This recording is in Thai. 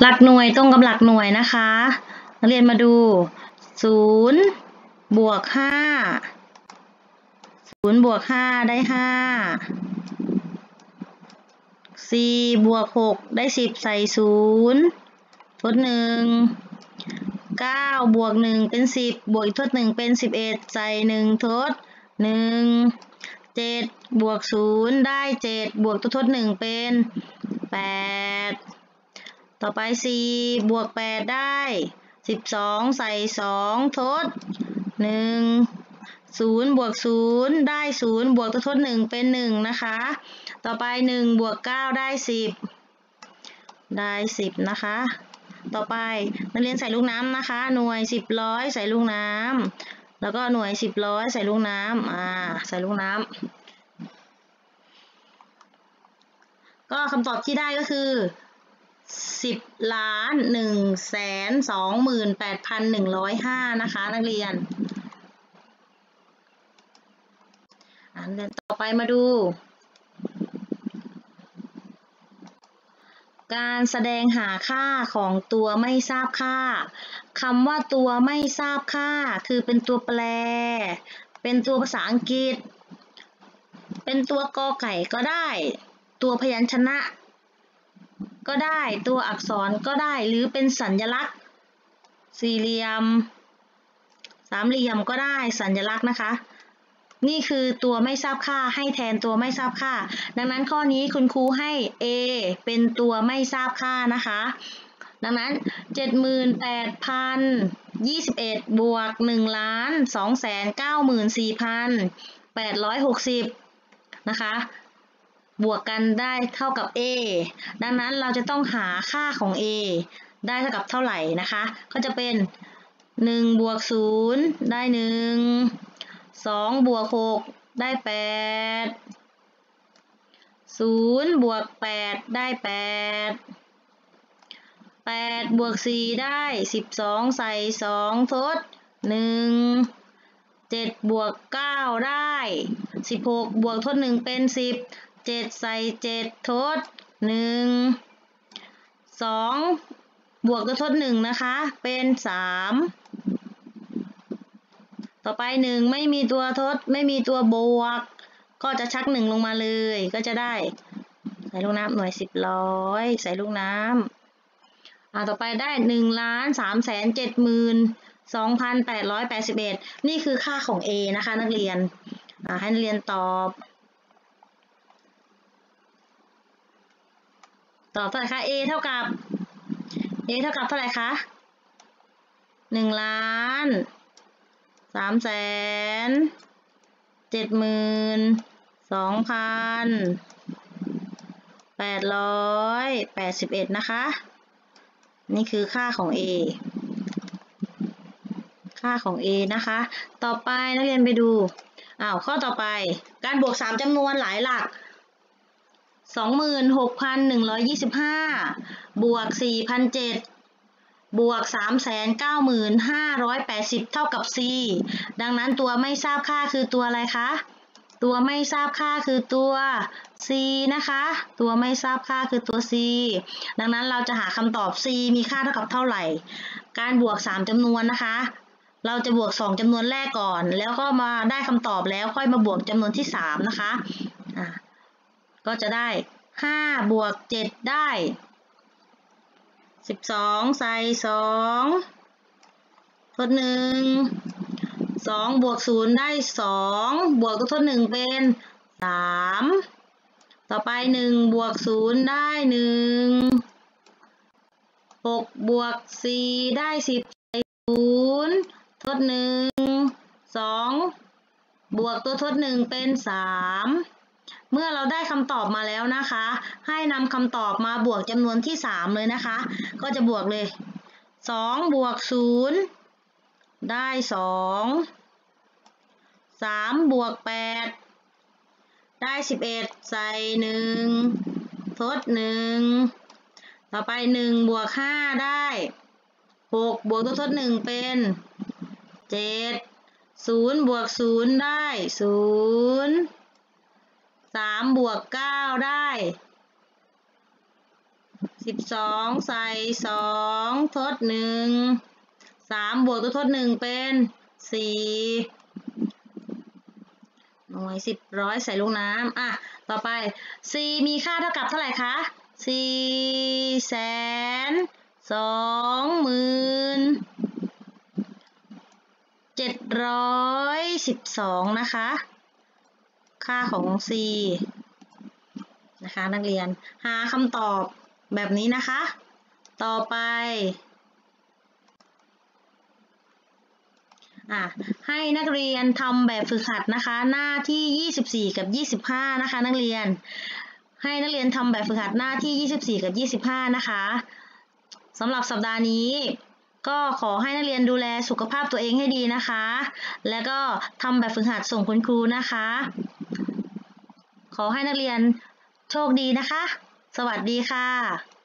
หลักหน่วยตรงกับหลักหน่วยนะคะ นักเรียนมาดูศูนย์บวกห้าศูนย์บวกห้าได้ห้าสี่บวกหกได้สิบใส่ศูนย์ทดหนึ่งเก้าบวกหนึ่งเป็นสิบบวกอีกทดหนึ่งเป็นสิบเอ็ดใส่หนึ่งทดหนึ่งเจ็ดบวกศูนย์ได้เจ็ดบวกตัวทดหนึ่งเป็น แปดต่อไปสี่บวกแปดได้สิบสองใส่สองทดหนึ่งศูนย์บวกศูนย์ได้ศูนย์บวกตัวทดหนึ่งเป็นหนึ่งนะคะ ต่อไปหนึ่งบวกเก้าได้สิบได้สิบนะคะ ต่อไปนักเรียนใส่ลูกน้ำนะคะ หน่วยสิบร้อยใส่ลูกน้ำแล้วก็หน่วยสิบร้อยใส่ลูกน้ำอ่าใส่ลูกน้ำ ก็คำตอบที่ได้ก็คือสิบล้านหนึ่งแสนสองหมื่นแปดพันหนึ่งร้อยห้านะคะนักเรียนอันเรียนต่อไปมาดู การแสดงหาค่าของตัวไม่ทราบค่าคำว่าตัวไม่ทราบค่า คือเป็นตัวแปร เป็นตัวภาษาอังกฤษ เป็นตัวกอไก่ก็ได้ ตัวพยัญชนะ ก็ได้ตัวอักษรก็ได้หรือเป็นสัญลักษณ์ สี่เหลี่ยม สามเหลี่ยมก็ได้สัญลักษณ์นะคะ นี่คือตัวไม่ทราบค่าให้แทนตัวไม่ทราบค่า ดังนั้นข้อนี้คุณครูให้ a เป็นตัวไม่ทราบค่านะคะ ดังนั้น 78,021 บวก1ล้าน294,860 นะคะ บวกกันได้เท่ากับ a ดังนั้นเราจะต้องหาค่าของ a ได้เท่ากับเท่าไหร่นะคะ ก็จะเป็น1บวก0ได้ 1 2บวก6ได้ 8 0บวก8ได้ 8 8บวก4ได้ 12 ใส่ 2 ทด 1 7บวก9ได้ 16 บวกทด 1 เป็น 10 7ใส่7ทด1 2บวกตัวทด1นะคะ เป็น3ต่อไป1ไม่มีตัวทดไม่มีตัวบวก ก็จะชัก1ลงมาเลย ก็จะได้ ใส่ลูกน้ำหน่วย10ร้อยใส่ลูกน้ำอ่าต่อไปได้หนึ่งล้านสามแสนเจ็ดหมื่นสองพันแปดร้อยแปดสิบเอ็ดนี่คือค่าของ A นะคะ นักเรียนอ่าให้นักเรียนตอบ ตอบเท่าไหร่คะ A เท่ากับ A เท่ากับเท่าไหร่คะหนึ่งล้านสามแสนเจ็ดหมื่นสองพันแปดร้อยแปดสิบเอ็ดนะคะ นี่คือค่าของ a ค่าของ a นะคะ ต่อไปนักเรียนไปดูอ้าวข้อต่อไปการบวก 3จำนวนหลายหลัก 26,125 บวก 4,007 บวก 3,9580 เท่ากับ c ดังนั้นตัวไม่ทราบค่าคือตัวอะไรคะ ตัวไม่ทราบค่าคือตัว c นะคะ ตัวไม่ทราบค่าคือตัว c ดังนั้นเราจะหาคำตอบ c มีค่าเท่ากับเท่าไหร่ การบวก 3จำนวนนะคะเราจะบวก 2จำนวนแรกก่อน แล้วก็มาได้คำตอบแล้วค่อยมาบวกจำนวนที่ 3 นะคะ ก็จะได้5บวก7ได้12ใส่2ทด1 2บวก0ได้2บวกตัวทด1เป็นสามต่อไปหนึ่งบวกศูนย์ได้หนึ่งหกบวกสี่ได้สิบใส่ศูนย์ทดหนึ่งสองบวกตัวทดหนึ่งเป็นสาม เมื่อเราได้คำตอบมาแล้วนะคะ ให้นำคำตอบมาบวกจำนวนที่สามเลยนะคะ ก็จะบวกเลยสองบวกศูนย์ได้สองสามบวกแปดได้สิบเอ็ดใส่หนึ่งทดหนึ่งต่อไปหนึ่งบวกห้าได้หกบวกตัวทดหนึ่งเป็นเจ็ดศูนย์บวกศูนย์ได้ศูนย์ สามบวกเก้าได้สิบสองใส่สองทดหนึ่งสามบวกตัวทดหนึ่งเป็นสี่หน่วยสิบร้อยใส่ลูกน้ำอะ ต่อไป c มีค่าเท่ากับเท่าไหร่คะสี่แสนสองหมื่นเจ็ดร้อยสิบสองนะคะ ค่าของ c นะคะนักเรียนหาคำตอบแบบนี้นะคะ ต่อไปอะให้นักเรียนทำแบบฝึกหัดนะคะ หน้าที่ 24 กับ 25 นะคะ นักเรียน ให้นักเรียนทำแบบฝึกหัดหน้าที่ 24 กับ 25 นะคะสำหรับสัปดาห์นี้ก็ขอให้นักเรียนดูแลสุขภาพตัวเองให้ดีนะคะ แล้วก็ทำแบบฝึกหัดส่งคุณครูนะคะ ขอให้นักเรียนโชคดีนะคะ สวัสดีค่ะ